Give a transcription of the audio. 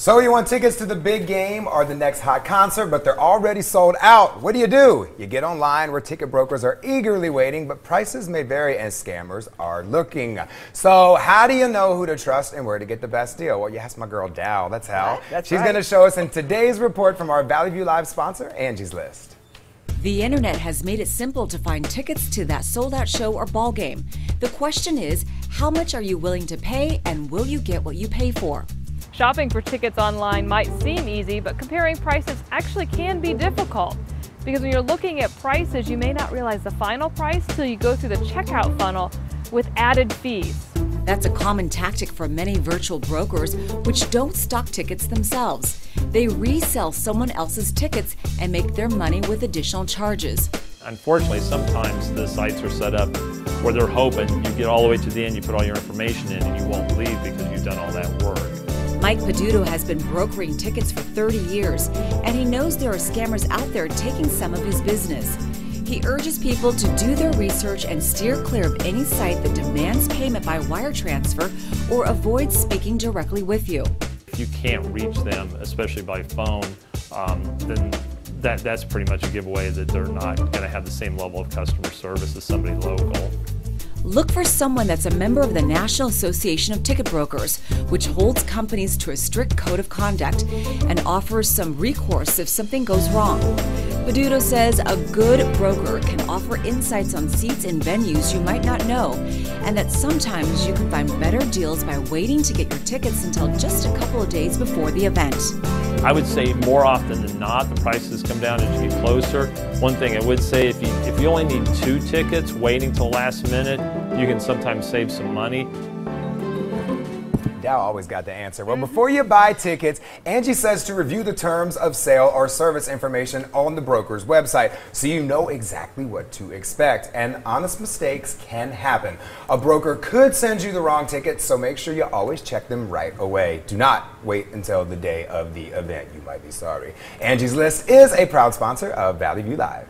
So you want tickets to the big game or the next hot concert, but they're already sold out. What do you do? You get online where ticket brokers are eagerly waiting, but prices may vary and scammers are looking. So how do you know who to trust and where to get the best deal? Well, you ask my girl Dao. That's how. That's She's right. going to show us in today's report from our Valley View Live sponsor, Angie's List. The internet has made it simple to find tickets to that sold out show or ball game. The question is, how much are you willing to pay and will you get what you pay for? Shopping for tickets online might seem easy, but comparing prices actually can be difficult. Because when you're looking at prices, you may not realize the final price till you go through the checkout funnel with added fees. That's a common tactic for many virtual brokers, which don't stock tickets themselves. They resell someone else's tickets and make their money with additional charges. Unfortunately, sometimes the sites are set up where they're hoping you get all the way to the end, you put all your information in, and you won't leave because you've done all that work. Mike Peduto has been brokering tickets for 30 years, and he knows there are scammers out there taking some of his business. He urges people to do their research and steer clear of any site that demands payment by wire transfer or avoids speaking directly with you. If you can't reach them, especially by phone, um, then that, that's pretty much a giveaway that they're not going to have the same level of customer service as somebody local. Look for someone that's a member of the National Association of Ticket Brokers, which holds companies to a strict code of conduct and offers some recourse if something goes wrong. Peduto says a good broker can offer insights on seats and venues you might not know, and that sometimes you can find better deals by waiting to get your tickets until just a couple of days before the event. I would say more often than not, the prices come down as you get closer. One thing I would say, if you, if you only need two tickets, waiting till last minute, you can sometimes save some money. Dao always got the answer. Well, mm-hmm. before you buy tickets, Angie says to review the terms of sale or service information on the broker's website so you know exactly what to expect. And honest mistakes can happen. A broker could send you the wrong ticket, so make sure you always check them right away. Do not wait until the day of the event. You might be sorry. Angie's List is a proud sponsor of Valley View Live.